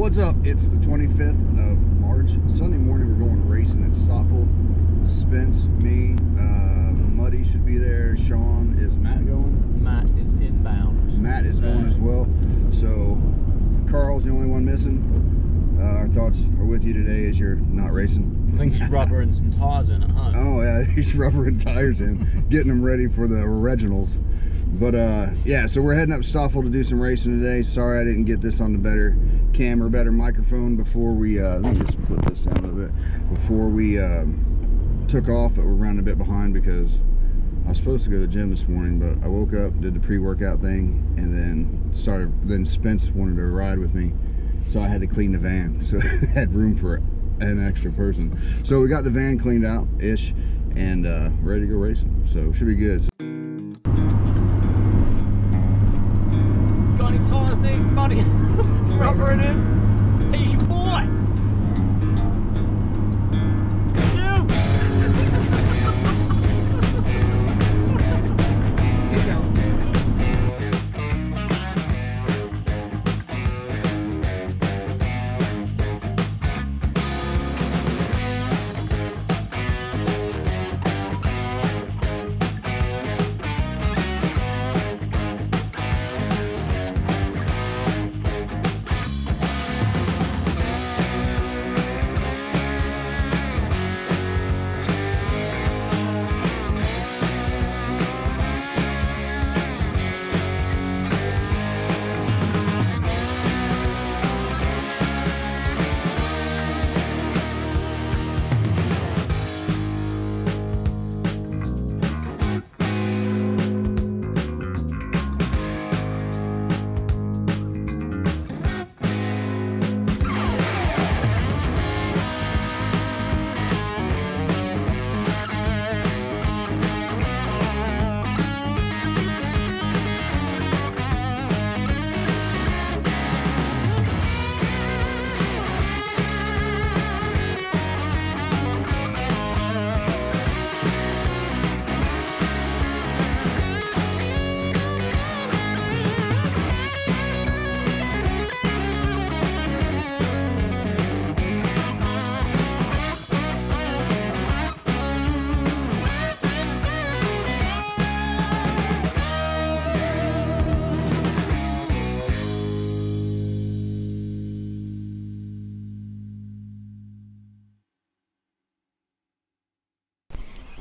What's up? It's the 25th of March. Sunday morning, we're going racing at Stotfold. Spence, me, uh, Muddy should be there. Sean, is Matt going? Matt is inbound. Matt is going as well. So, Carl's the only one missing. Uh, our thoughts are with you today as you're not racing. I think he's rubbering some tires in at home. Oh yeah, he's rubbering tires in, getting them ready for the originals. But uh, yeah, so we're heading up Stotfold to do some racing today. Sorry I didn't get this on the better camera, better microphone before we. Uh, let me just flip this down a little bit before we um, took off, but we're running a bit behind because I was supposed to go to the gym this morning, but I woke up, did the pre-workout thing, and then started. Then Spence wanted to ride with me, so I had to clean the van, so I had room for an extra person. So we got the van cleaned out ish, and uh, ready to go racing. So should be good. Got any tires, Nick? Buddy, rubbering in.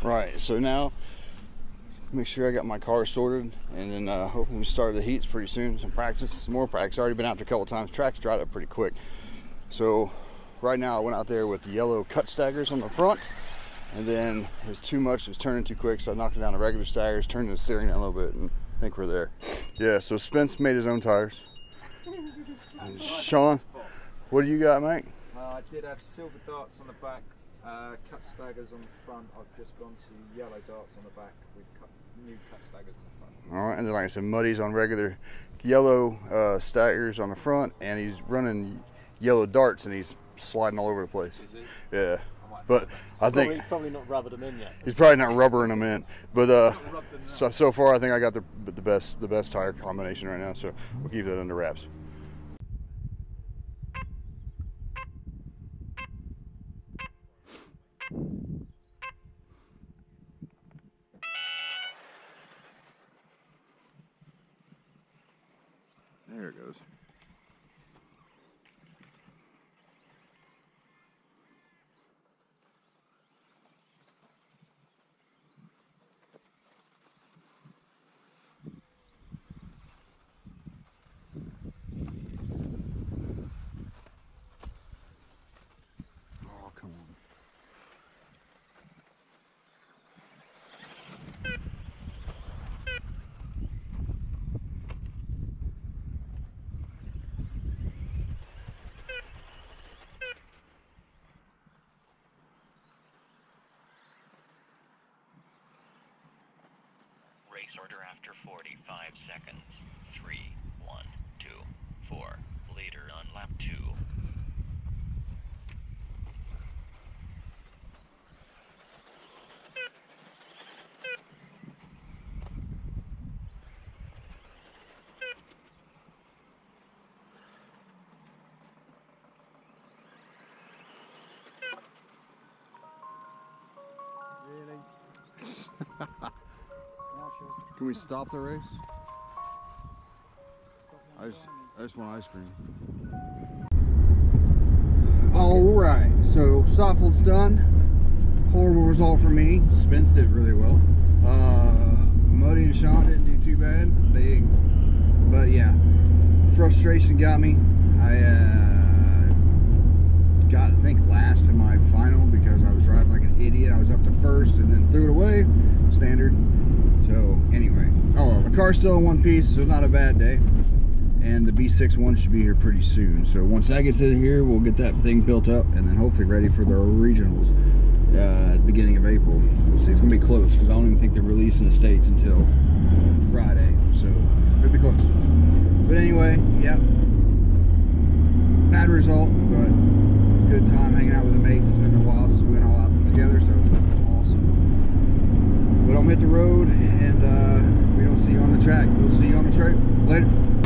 Right, so now make sure I got my car sorted and then uh, hopefully we start the heats pretty soon. Some practice, some more practice. Already been out there a couple times. Track's dried up pretty quick. So right now I went out there with the yellow cut staggers on the front and then it was too much, it was turning too quick, so I knocked it down to regular staggers, turned the steering down a little bit and I think we're there. Yeah, so Spence made his own tires. And Sean, what do you got, mate? Uh, I did have silver darts on the back, uh, cut staggers on the front. I've just gone to yellow darts on the back with cut, new cut staggers on the front. All right, and then like I said, Muddy's on regular yellow uh, staggers on the front, and he's running yellow darts, and he's sliding all over the place. Is it? Yeah, I but I Probably, he's probably not rubbered them in yet. he's probably not rubbering them in. But uh, so so far, I think I got the the best the best tire combination right now. So we'll keep that under wraps. There it goes. Place order after 45 seconds. 3, 1, 2, 4. Leader on lap 2. Really? Can we stop the race? I just, I just want ice cream. All right, so Stotfold's done. Horrible result for me. Spence did really well. Uh, and Sean didn't do too bad. They, but yeah, frustration got me. I uh, got, I think, last in my final because I was driving like an idiot. I was up to first and then threw it away. Standard. The car's still in one piece, so it's not a bad day. And the B61 should be here pretty soon. So once that gets in here, we'll get that thing built up and then hopefully ready for the regionals uh, at the beginning of April. We'll see. It's gonna be close because I don't even think they're releasing the states until Friday. So it'll be close. But anyway, yeah. Bad result, but good time hanging out with the mates. It's been a while since we went all out together, so it's awesome. But I'm hit the road, and if we don't see you on the track, we'll see you on the track later.